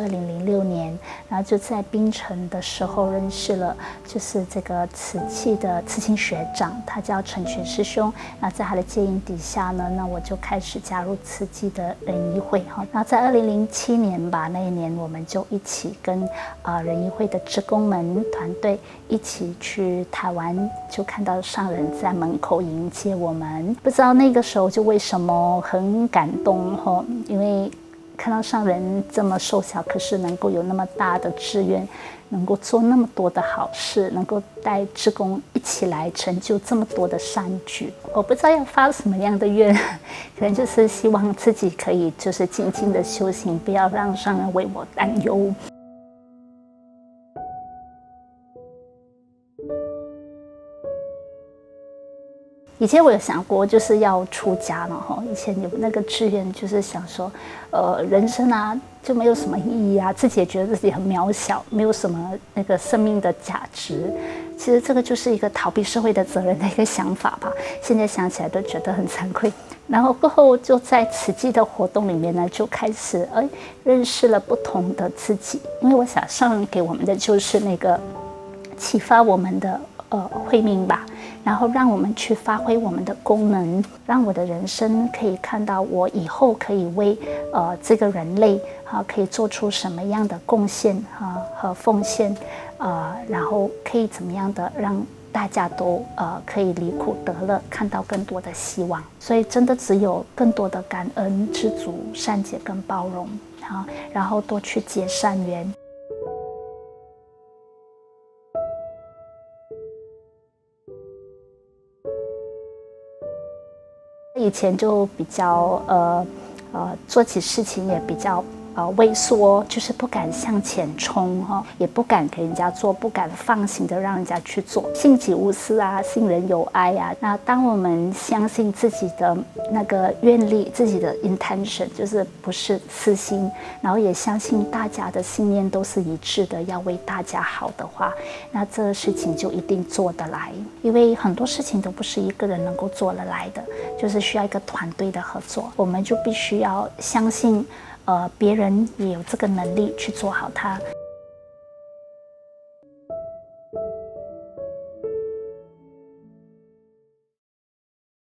二零零六年，然后就在槟城的时候认识了，就是这个瓷器的刺青学长，他叫陈全师兄。那在他的接引底下呢，那我就开始加入瓷器的仁义会哈。那在二零零七年吧，那一年我们就一起跟啊仁义会的职工们团队一起去台湾，就看到上人在门口迎接我们。不知道那个时候就为什么很感动哈，因为。看到上人这么瘦小，可是能够有那么大的志愿，能够做那么多的好事，能够带职工一起来成就这么多的善举，我不知道要发什么样的愿，可能就是希望自己可以就是静静的修行，不要让上人为我担忧。以前我有想过，就是要出家了哈。以前有那个志愿，就是想说，呃，人生啊就没有什么意义啊，自己也觉得自己很渺小，没有什么那个生命的价值。其实这个就是一个逃避社会的责任的一个想法吧。现在想起来都觉得很惭愧。然后过后就在此际的活动里面呢，就开始哎认识了不同的自己。因为我想上给我们的就是那个启发我们的呃慧命吧。然后让我们去发挥我们的功能，让我的人生可以看到我以后可以为呃这个人类哈可以做出什么样的贡献哈和奉献，呃然后可以怎么样的让大家都呃可以离苦得乐，看到更多的希望。所以真的只有更多的感恩、知足、善解跟包容哈，然后多去结善缘。以前就比较呃呃做起事情也比较。呃，畏缩就是不敢向前冲哈，也不敢给人家做，不敢放心的让人家去做，信己无私啊，信人有爱呀。那当我们相信自己的那个愿力，自己的 intention 就是不是私心，然后也相信大家的信念都是一致的，要为大家好的话，那这个事情就一定做得来。因为很多事情都不是一个人能够做得来的，就是需要一个团队的合作。我们就必须要相信。呃，别人也有这个能力去做好它。